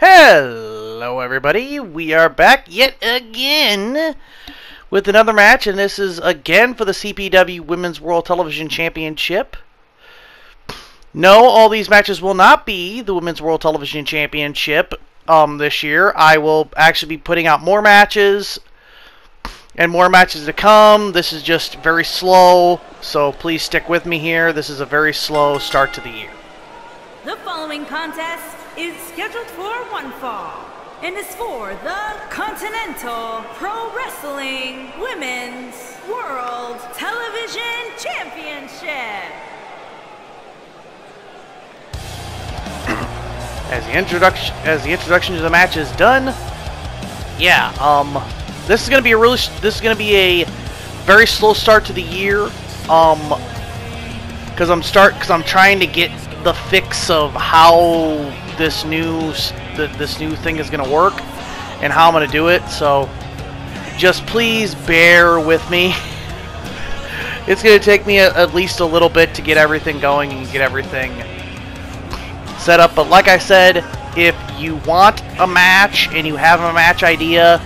Hello, everybody. We are back yet again with another match, and this is again for the CPW Women's World Television Championship. No, all these matches will not be the Women's World Television Championship um, this year. I will actually be putting out more matches and more matches to come. This is just very slow, so please stick with me here. This is a very slow start to the year. The following contest is scheduled for one fall and is for the Continental Pro Wrestling Women's World Television Championship. As the introduction as the introduction to the match is done, yeah, um, this is gonna be a really this is gonna be a very slow start to the year, um, because I'm start because I'm trying to get the fix of how this new this new thing is gonna work and how I'm gonna do it. So just please bear with me. it's gonna take me a, at least a little bit to get everything going and get everything set up. But like I said, if you want a match and you have a match idea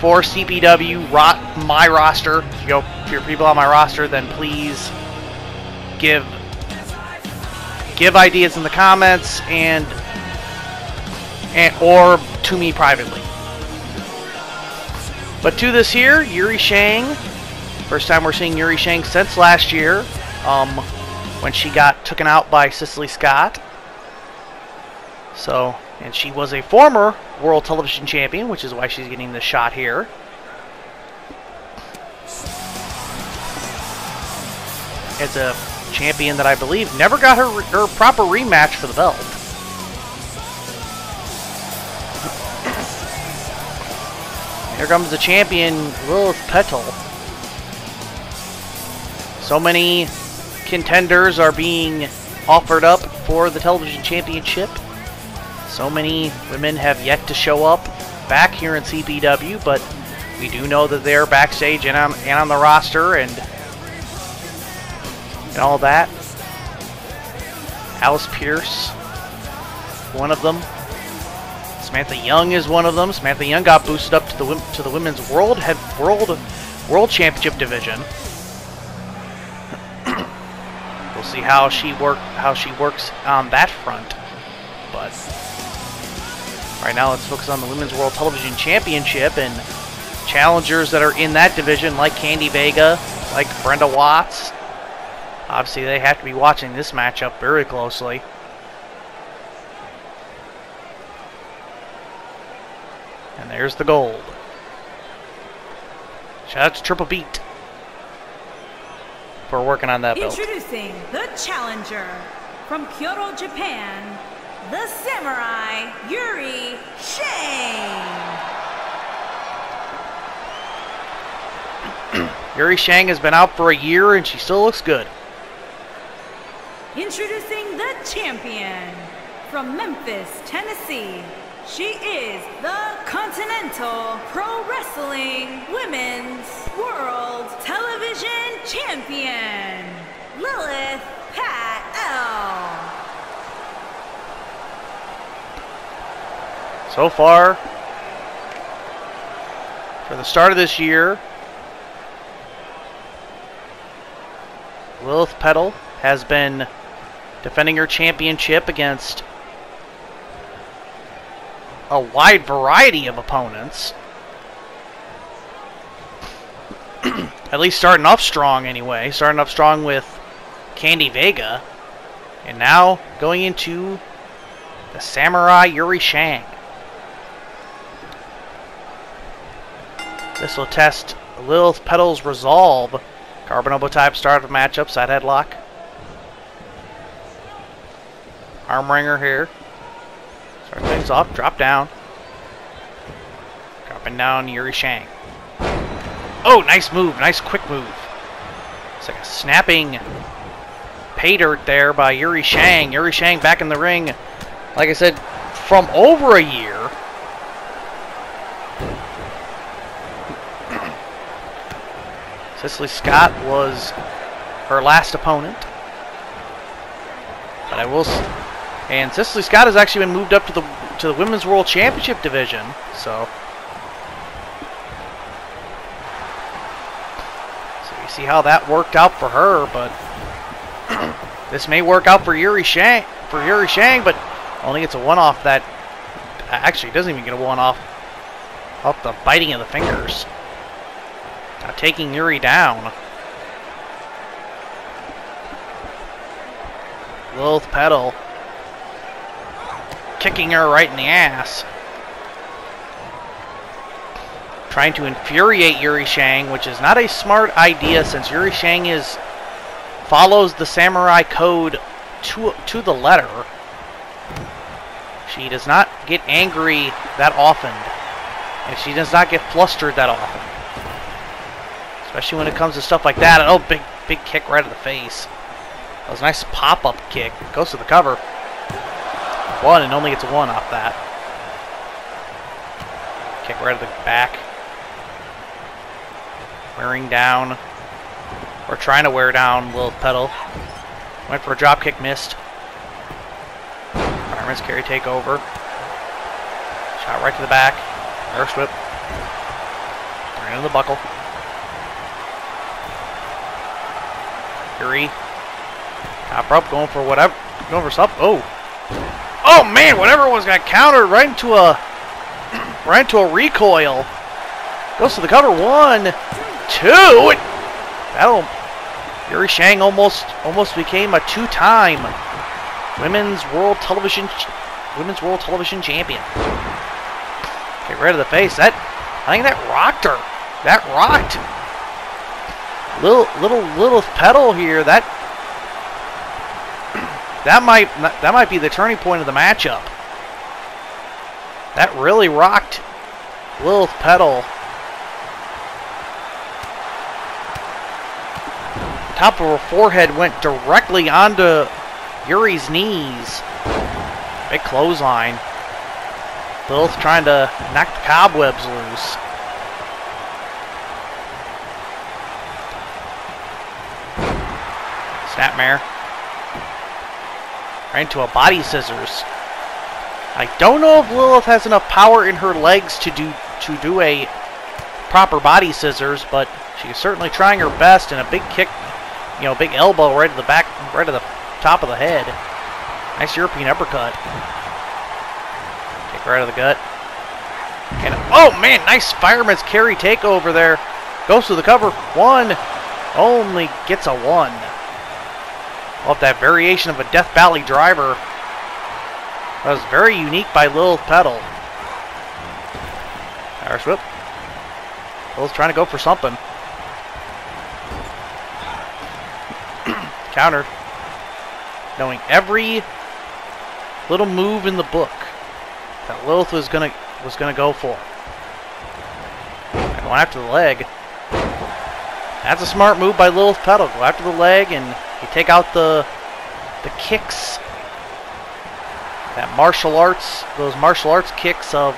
for CPW, rot my roster, if you go for your people on my roster, then please give give ideas in the comments and and or to me privately. But to this here, Yuri Shang. First time we're seeing Yuri Shang since last year, um, when she got taken out by Cicely Scott. So, and she was a former World Television Champion, which is why she's getting the shot here. It's a champion that I believe never got her, her proper rematch for the belt. Here comes the champion, Lilith Patel. So many contenders are being offered up for the television championship. So many women have yet to show up back here in CPW, but we do know that they're backstage and on, and on the roster and and all that. Alice Pierce, one of them. Samantha Young is one of them. Samantha Young got boosted up to the to the women's world head world world championship division. we'll see how she work how she works on that front. But right now, let's focus on the women's world television championship and challengers that are in that division, like Candy Vega, like Brenda Watts. Obviously, they have to be watching this matchup very closely. There's the gold. Shout out to Triple Beat for working on that belt. Introducing the challenger from Kyoto, Japan, the Samurai Yuri Shang. Yuri Shang has been out for a year and she still looks good. Introducing the champion from Memphis, Tennessee. She is the Continental Pro Wrestling Women's World Television Champion, Lilith Pat L. So far, for the start of this year, Lilith Patel has been defending her championship against a wide variety of opponents. At least starting off strong anyway. Starting off strong with Candy Vega. And now going into the Samurai Yuri Shang. This will test Lilith Patel's resolve. collar and elbow type start of matchup, side headlock. Arm wringer here. Off, drop down. Dropping down Yuri Shang. Oh, nice move, nice quick move. It's like a snapping pay dirt there by Yuri Shang. Yuri Shang back in the ring, like I said, from over a year. Cicely Scott was her last opponent. But I will, and Cicely Scott has actually been moved up to the to the Women's World Championship division. So, so you see how that worked out for her, but this may work out for Yuri Shang for Yuri Shang, but only gets a one off that. Actually, doesn't even get a one off off the biting of the fingers. Now taking Yuri down. Lilith Patel kicking her right in the ass. Trying to infuriate Yuri Shang, which is not a smart idea since Yuri Shang is follows the samurai code to to the letter. She does not get angry that often. And she does not get flustered that often. Especially when it comes to stuff like that. Oh, big big kick right in the face. That was a nice pop-up kick. Goes to the cover. One and only gets a one off that. Kick right at the back. Wearing down. Or trying to wear down Lilith Patel. Went for a drop kick, missed. Fireman's carry takeover. Shot right to the back. Irish whip. Right into the buckle. Fury. Top rope going for whatever. Going for something. Oh. Oh man, whatever was got countered right into a right into a recoil. Goes to the cover. One, two. That'll Yuri Shang almost almost became a two-time women's world television women's world television champion. Get rid of the face. That I think that rocked her. That rocked. Little little little pedal here. That that might that might be the turning point of the matchup. That really rocked Lilith Patel. Top of her forehead went directly onto Yuri's knees. Big clothesline. Lilith trying to knock the cobwebs loose. Snapmare. Right into a body scissors. I don't know if Lilith has enough power in her legs to do to do a proper body scissors, but she's certainly trying her best and a big kick, you know, big elbow right to the back, right to the top of the head. Nice European uppercut. Kick right out of the gut. And oh man, nice fireman's carry takeover there. Goes to the cover. One. Only gets a one. Off that variation of a Death Valley driver. That was very unique by Lilith Patel. Irish whip. Lilith trying to go for something. Counter. Knowing every little move in the book that Lilith was gonna was gonna go for. Going after the leg. That's a smart move by Lilith Patel. Go after the leg and you take out the the kicks. That martial arts, those martial arts kicks of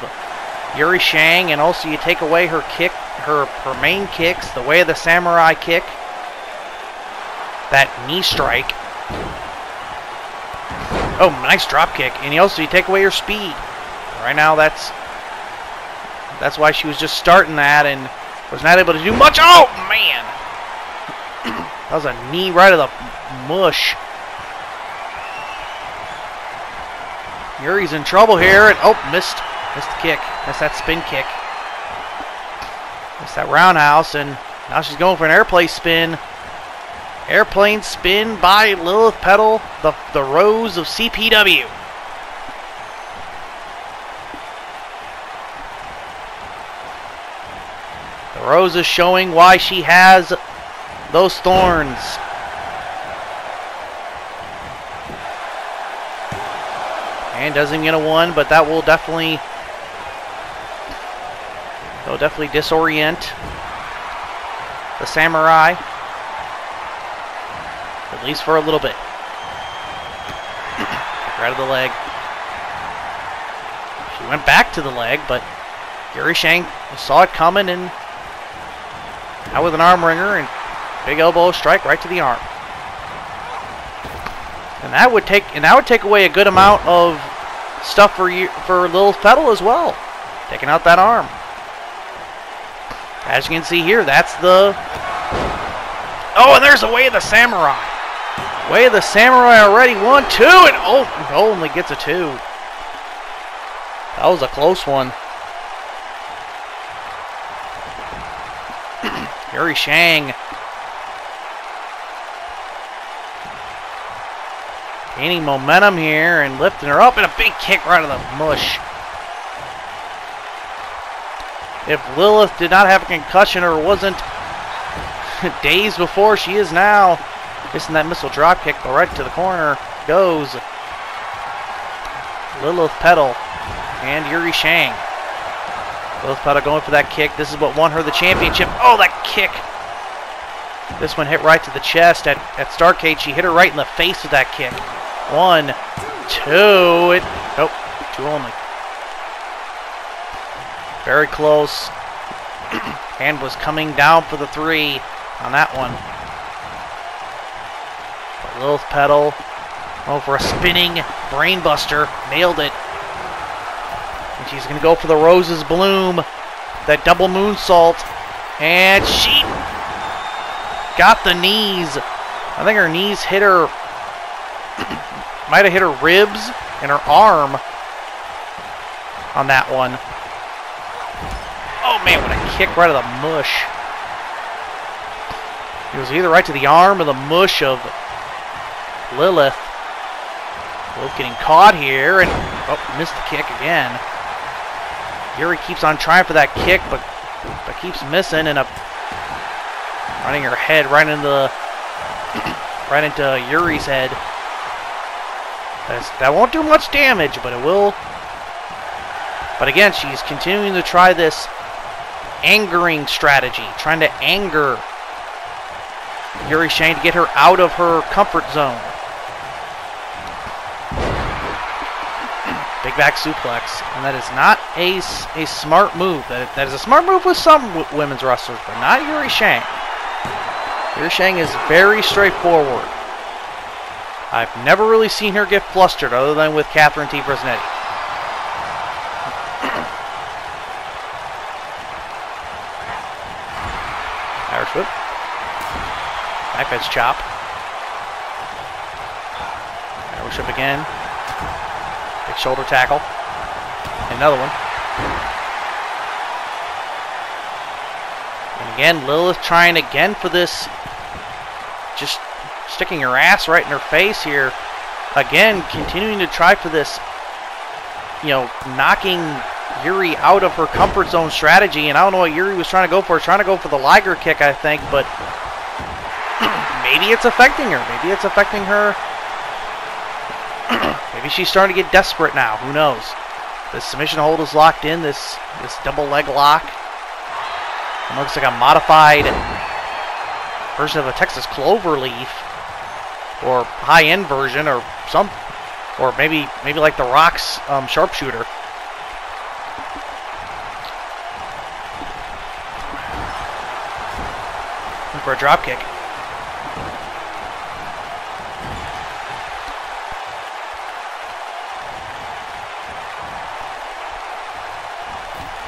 Yuri Shang, and also you take away her kick, her her main kicks, the way of the samurai kick, that knee strike. Oh, nice drop kick, and you also you take away her speed. Right now, that's that's why she was just starting that and was not able to do much. Oh man, that was a knee right of the mush. Yuri's in trouble here, and oh, missed, missed the kick, missed that spin kick, missed that roundhouse, and now she's going for an airplane spin. Airplane spin by Lilith Patel, the the Rose of CPW. The Rose is showing why she has those thorns. And doesn't get a one, but that will definitely will definitely disorient the samurai. At least for a little bit. right of the leg. She went back to the leg, but Yuri Shang saw it coming and out with an arm wringer and big elbow strike right to the arm. And that would take and that would take away a good amount of stuff for you for Lilith Patel as well. Taking out that arm. As you can see here, that's the... Oh, and there's the Way of the Samurai. Way of the Samurai already. One, two, and oh, only gets a two. That was a close one. Yuri Shang. Gaining momentum here and lifting her up and a big kick right of the mush. If Lilith did not have a concussion or wasn't days before she is now, missing that missile drop kick, but right to the corner goes Lilith Patel and Yuri Shang. Lilith Patel going for that kick. This is what won her the championship. Oh, that kick. This one hit right to the chest at, at Starcade. She hit her right in the face with that kick. One, two, it, oh, two only. Very close. Hand was coming down for the three on that one. But Lilith Patel, oh, for a spinning brainbuster, nailed it. And she's going to go for the Roses Bloom, that double moonsault, and she got the knees. I think her knees hit her, might have hit her ribs and her arm on that one. Oh man, what a kick right of the mush. It was either right to the arm or the mush of Lilith. Lilith getting caught here and oh, missed the kick again. Yuri keeps on trying for that kick, but but keeps missing and a running her head right into right into Yuri's head. That's, that won't do much damage, but it will. But again, she's continuing to try this angering strategy, trying to anger Yuri Shang to get her out of her comfort zone. Big back suplex, and that is not a, a smart move. That, that is a smart move with some women's wrestlers, but not Yuri Shang. Yuri Shang is very straightforward. I've never really seen her get flustered other than with Catherine T. Bresnetti. Whoop. Back edge chop. Irish whip again. Big shoulder tackle. Another one. And again, Lilith trying again for this. Just sticking her ass right in her face here. Again, continuing to try for this, you know, knocking Yuri out of her comfort zone strategy, and I don't know what Yuri was trying to go for. Trying to go for the Liger kick, I think, but maybe it's affecting her. Maybe it's affecting her. maybe she's starting to get desperate now. Who knows? The submission hold is locked in. This this double leg lock. It looks like a modified version of a Texas clover leaf, or high end version, or some, or maybe maybe like the Rock's um, sharpshooter. for a drop kick.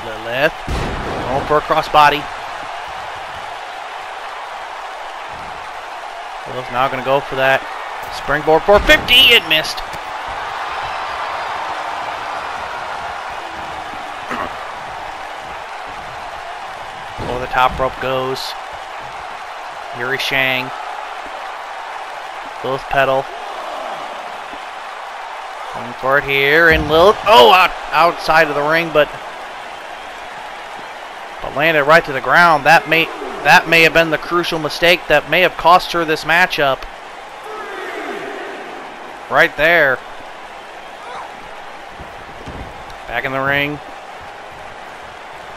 Lilith going for a crossbody. Lilith now going to go for that springboard 450. It missed. Over the top rope goes. Yuri Shang. Lilith Patel. Going for it here, and Lilith, oh, out, outside of the ring, but landed right to the ground. That may that may have been the crucial mistake that may have cost her this matchup. Right there. Back in the ring.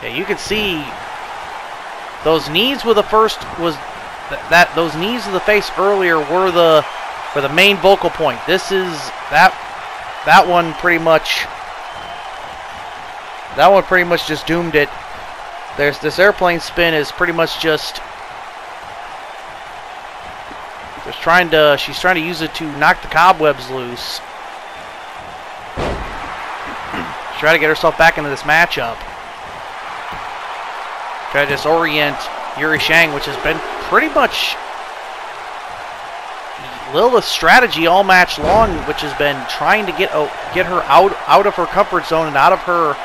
Yeah, you can see those knees were the first was that those knees to the face earlier were the were the main vocal point. This is that that one pretty much that one pretty much just doomed it. There's this airplane spin is pretty much just just trying to she's trying to use it to knock the cobwebs loose. try to get herself back into this matchup. Try to disorient Yuri Shang, which has been pretty much Lilith's strategy all match long, which has been trying to get oh, get her out out of her comfort zone and out of her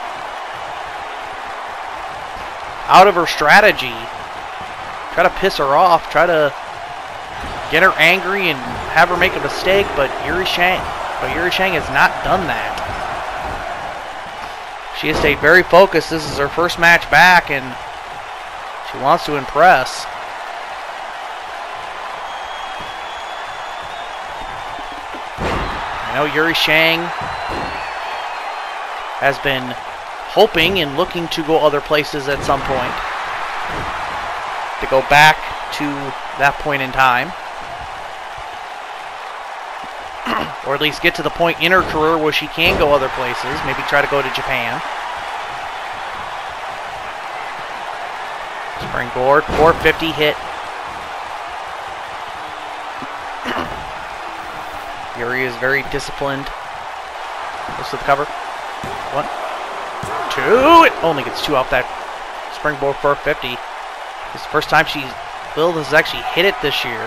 out of her strategy. Try to piss her off, try to get her angry and have her make a mistake, but Yuri Shang but Yuri Shang has not done that. She has stayed very focused. This is her first match back and she wants to impress. I know Yuri Shang has been hoping and looking to go other places at some point. To go back to that point in time. or at least get to the point in her career where she can go other places. Maybe try to go to Japan. Springboard, 450 hit. Yuri is very disciplined. Goes to the cover. Two. It only gets two off that springboard for 50. It's the first time she's Lilith has actually hit it this year.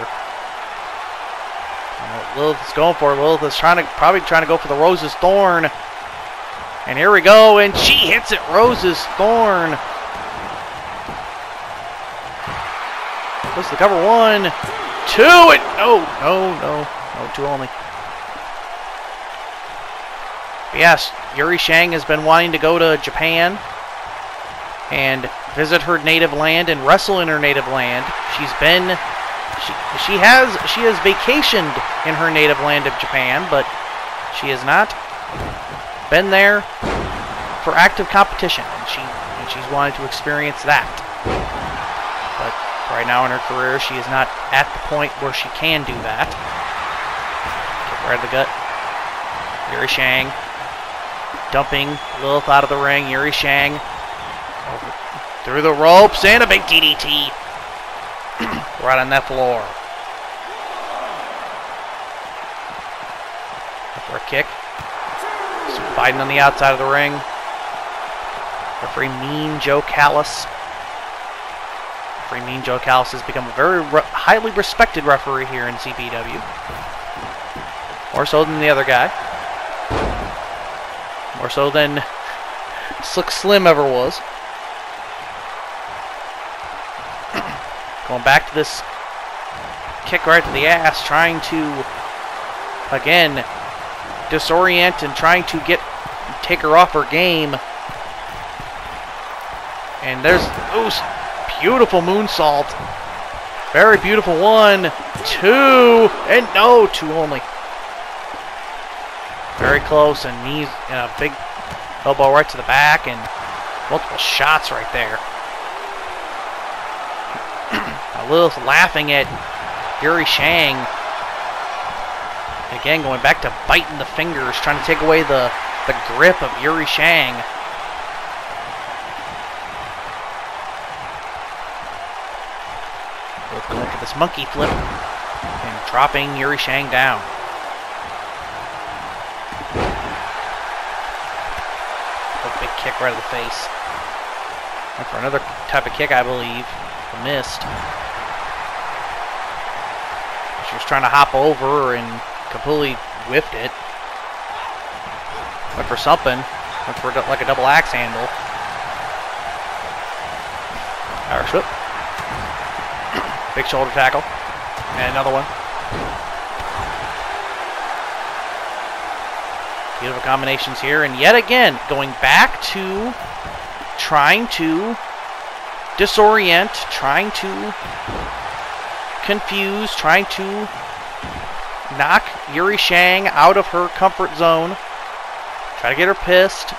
Uh, Lilith is going for it. Lilith is trying to probably trying to go for the Rose's Thorn. And here we go, and she hits it. Rose's Thorn. To the cover one, two, and no, no, no, no, two only. Yes, Yuri Shang has been wanting to go to Japan and visit her native land and wrestle in her native land. She's been she she has she has vacationed in her native land of Japan, but she has not been there for active competition, and she and she's wanted to experience that. But right now in her career, she is not at the point where she can do that. Kick right the gut. Yuri Shang dumping Lilith out of the ring. Yuri Shang over, through the ropes and a big DDT right on that floor. For a kick. Fighting on the outside of the ring. Referee Mean Joe Callis. Referee Mean Joe Callis has become a very re highly respected referee here in CPW. More so than the other guy. More so than Slick Slim ever was. Going back to this kick right to the ass, trying to, again, disorient and trying to get, take her off her game. And there's, ooh, beautiful moonsault. Very beautiful one, two, and no, two only. Very close and knees, a uh, big elbow right to the back and multiple shots right there. Lilith laughing at Yuri Shang. Again, going back to biting the fingers, trying to take away the, the grip of Yuri Shang. Both going for this monkey flip and dropping Yuri Shang down. A big kick right to the face. And for another type of kick, I believe. Missed. She was trying to hop over and completely whiffed it. Went for something. Went for like a double axe handle. Irish whip. Big shoulder tackle. And another one. Beautiful combinations here. And yet again, going back to trying to disorient, trying to confuse, trying to knock Yuri Shang out of her comfort zone. Try to get her pissed.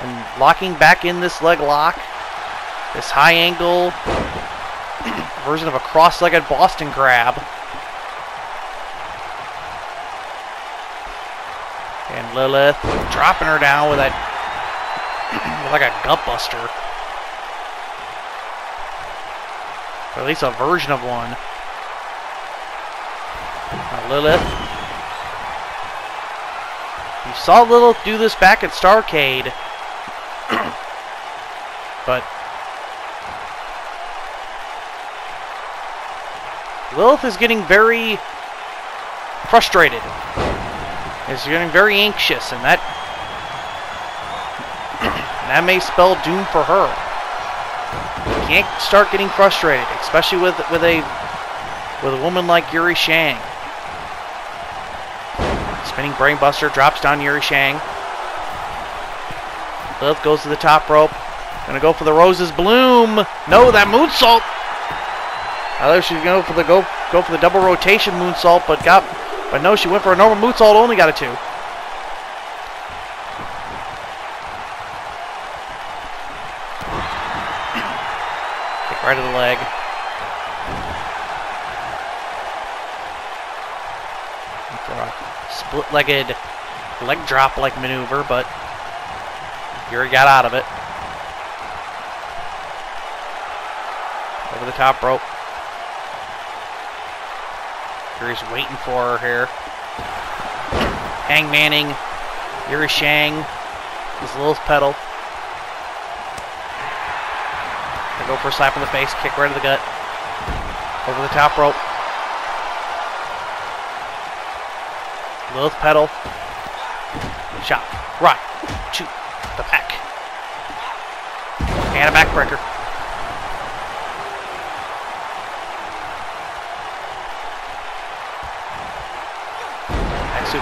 And locking back in this leg lock. This high angle version of a cross-legged Boston crab. Lilith dropping her down with that with like a gut buster. Or at least a version of one. Lilith. You saw Lilith do this back at Starcade. but Lilith is getting very frustrated. Is getting very anxious, and that that may spell doom for her. Can't start getting frustrated, especially with with a with a woman like Yuri Shang. Spinning brainbuster drops down Yuri Shang. Lilith goes to the top rope. Gonna go for the roses bloom. No, that moonsault I thought she was going go for the go go for the double rotation moonsault, but got but no, she went for a normal moonsault, only got a two. Right to the leg. Split-legged leg drop-like maneuver, but Yuri got out of it. Over the top rope. Yuri's waiting for her here. Hang Manning, Yuri Shang, his Lilith Patel. They go for a slap in the face, kick right to the gut. Over the top rope. Lilith Patel. Shot. Right. To the back. And a backbreaker.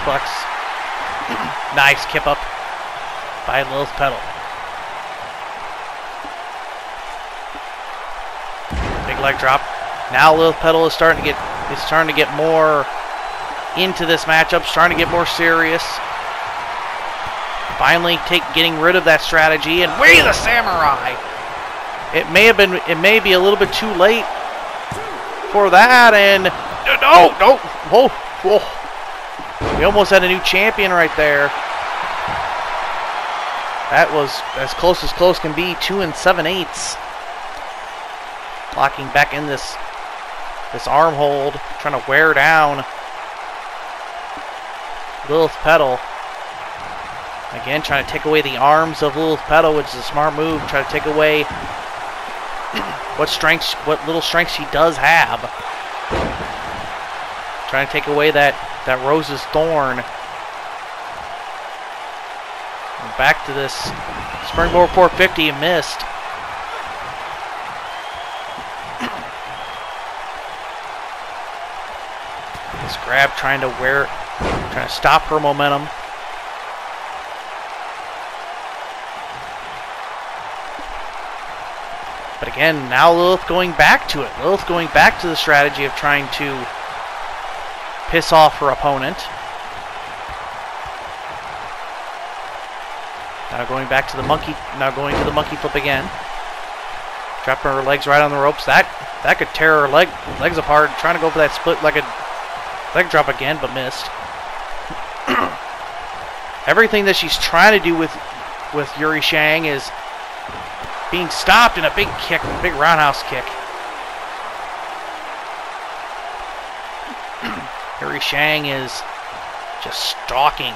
Suplex. nice kip up by Lilith Patel. Big leg drop. Now Lilith Patel is starting to get is starting to get more into this matchup, starting to get more serious. Finally take getting rid of that strategy and way the samurai. It may have been it may be a little bit too late for that and no no whoa whoa we almost had a new champion right there. That was as close as close can be. Two and seven eighths. Locking back in this this arm hold, trying to wear down Lilith Patel. Again, trying to take away the arms of Lilith Patel, which is a smart move. Try to take away what strengths, what little strengths she does have. Trying to take away that that Rose's Thorn. And back to this Springboard 450 and missed. this grab trying to wear, trying to stop her momentum. But again, now Lilith going back to it. Lilith going back to the strategy of trying to piss off her opponent. Now going back to the monkey, now going to the monkey flip again. Dropping her legs right on the ropes. That that could tear her leg legs apart. Trying to go for that split like a leg drop again, but missed. Everything that she's trying to do with with Yuri Shang is being stopped in a big kick, a big roundhouse kick. Shang is just stalking,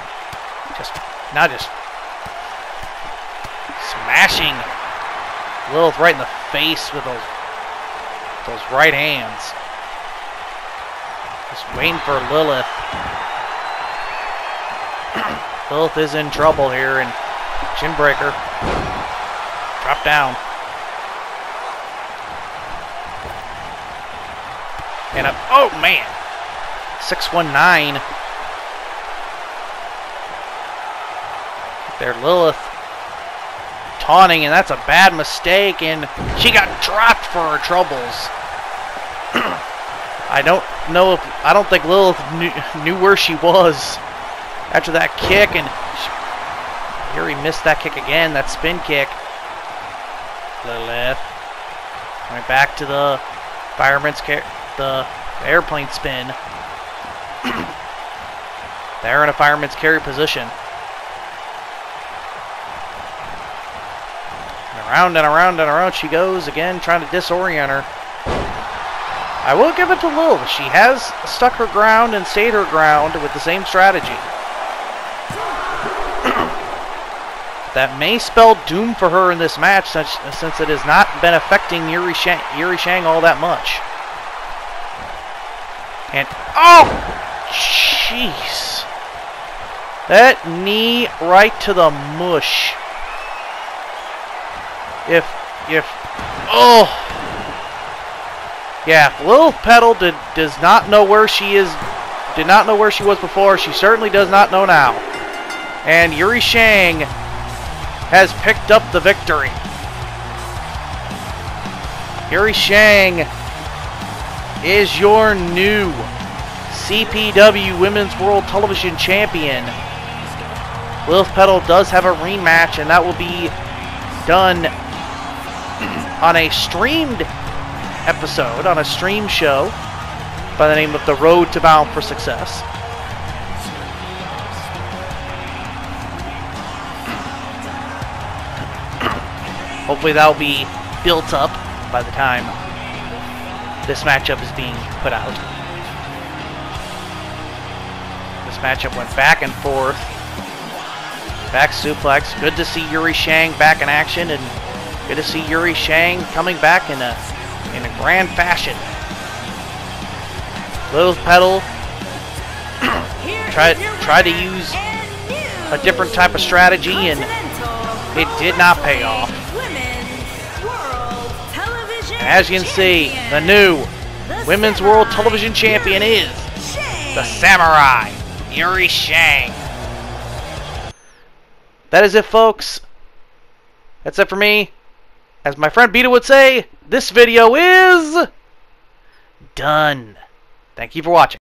just not just smashing Lilith right in the face with those those right hands. Just waiting for Lilith. Lilith is in trouble here and chin breaker. Drop down. And up. Oh man. 619. There, Lilith taunting, and that's a bad mistake, and she got dropped for her troubles. I don't know if, I don't think Lilith knew, knew where she was after that kick, and here he missed that kick again, that spin kick. Lilith. Right back to the fireman's care the airplane spin. They're in a fireman's carry position. And around and around and around she goes again, trying to disorient her. I will give it to Lil. She has stuck her ground and stayed her ground with the same strategy. that may spell doom for her in this match since, it has not been affecting Yuri Shang, Yuri Shang all that much. And, oh! Jeez. That knee right to the mush. If, if, oh! Yeah, Lilith Patel did, does not know where she is, did not know where she was before. She certainly does not know now. And Yuri Shang has picked up the victory. Yuri Shang is your new CPW Women's World Television Champion. Lilith Patel does have a rematch, and that will be done on a streamed episode, on a stream show by the name of The Road to Bound for Success. Hopefully that will be built up by the time this matchup is being put out. This matchup went back and forth. Back suplex. Good to see Yuri Shang back in action and good to see Yuri Shang coming back in a in a grand fashion. Lilith Patel tried tried to use a different type of strategy and it did not pay off. As you can see, the new Women's World Television Champion is the Samurai, Yuri Shang. That is it, folks. That's it for me. As my friend Beta would say, this video is done. Thank you for watching.